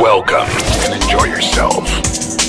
Welcome and enjoy yourself.